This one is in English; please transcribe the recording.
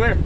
Clear.